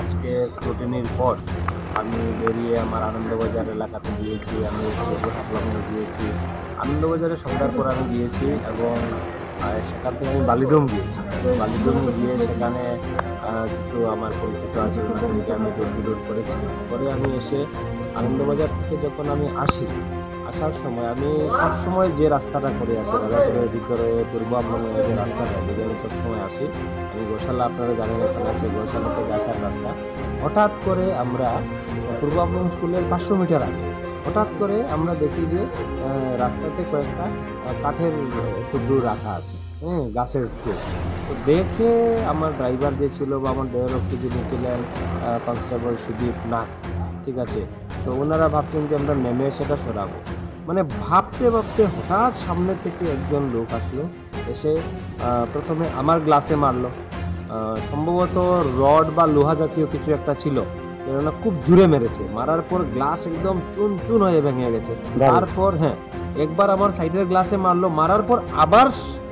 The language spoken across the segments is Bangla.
আজকে স্কুটিনির পর আমি বেরিয়ে আমার আনন্দবাজার এলাকাতে গিয়েছি, আমি হাফলংয়ে গিয়েছি। আনন্দবাজারে সন্ধ্যার পর আমি গিয়েছি এবং সেখান থেকে আমি বালিডোম গিয়েছি। বালিডোম গিয়ে সেখানে কিছু আমার পরিচিত আছে আমি দৌড় করেছি। পরে আমি এসে আনন্দবাজার থেকে যখন আমি আসি আসার সময় আমি সব সময় যে রাস্তাটা করে আসি, রাজাপুরের ভিতরে আমলে যে রাস্তাটা যদি আমি সবসময় আসি, আমি গোশালা, আপনারা জানেন, এখানে আছে গোশালা থেকে আসার রাস্তা। হঠাৎ করে আমরা পূর্ব স্কুলের পাঁচশো মিটার আগে, হঠাৎ করে আমরা দেখি যে রাস্তাতে কয়েকটা কাঠের, টুকরো রাখা আছে হ্যাঁ গাছের টুকরো। তো দেখে আমার ড্রাইভার যে ছিল বা আমার ড্রাইভারকে যিনি ছিলেন কনস্টেবল সুদীপ নাথ, ঠিক আছে? তো ওনারা ভাবছেন যে আমরা নেমে সেটা সরাবো। মানে ভাবতে ভাবতে হঠাৎ সামনে থেকে একজন লোক আসলো এসে প্রথমে আমার গ্লাসে মারলো। সম্ভবত রড বা লোহা জাতীয় কিছু একটা ছিল কেননা খুব জুড়ে মেরেছে। মারার পর গ্লাস একদম চুন চুন হয়ে ভেঙে গেছে। তারপর হ্যাঁ একবার আমার সাইডের গ্লাসে মারলো মারার পর আবার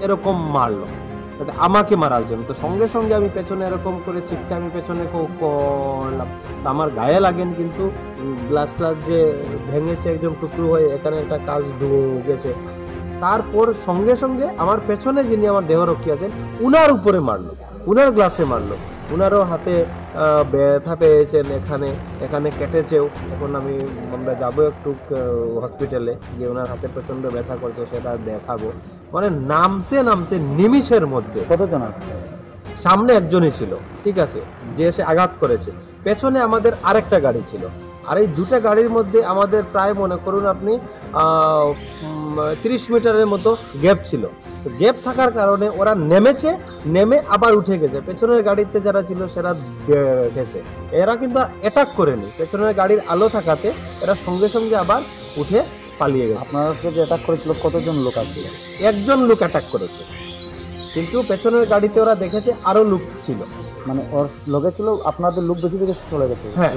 এরকম মারলো। আমাকে মারার জন্য। তো সঙ্গে সঙ্গে আমি পেছনে এরকম করে সিটটা আমি পেছনে করলাম। তো আমার গায়ে লাগেন কিন্তু গ্লাস গ্লাসটা যে ভেঙেছে একদম টুকরো হয়ে এখানে একটা কাজ ঢুকেছে। তারপর সঙ্গে সঙ্গে আমার পেছনে যিনি আমার দেহরক্ষী আছেন, উনার উপরে মারলো। উনার গ্লাসে মারলো। উনারও হাতে ব্যথা পেয়েছেন এখানে। এখানে কেটেছেও। এখন আমি, আমরা যাব একটু হসপিটালে গিয়ে ওনার হাতে প্রচণ্ড ব্যথা করছে, সেটা দেখাবো। মানে নামতে নামতে নিমিষের মধ্যে। কতজন আছে? সামনে একজনই ছিল ঠিক আছে? যে এসে আঘাত করেছে। পেছনে আমাদের আরেকটা গাড়ি ছিল। আর এই দুটা গাড়ির মধ্যে আমাদের প্রায় মনে করুন আপনি তিরিশ মিটারের মতো গ্যাপ ছিল। গ্যাপ থাকার কারণে ওরা নেমেছে নেমে আবার উঠে গেছে। পেছনের গাড়িতে যারা ছিল সেরা গেছে। এরা কিন্তু অ্যাটাক করেনি। পেছনের গাড়ির আলো থাকাতে এরা সঙ্গে সঙ্গে আবার উঠে পালিয়ে গেছে। আপনাকে যে অ্যাটাক করেছিল কতজন লোক আছে? একজন লোক অ্যাটাক করেছে। কিন্তু পেছনের গাড়িতে ওরা দেখেছে আরও লোক ছিল। মানে ওর লোকে ছিল আপনাদের লোক বেশি দেখে চলে গেছে। হ্যাঁ।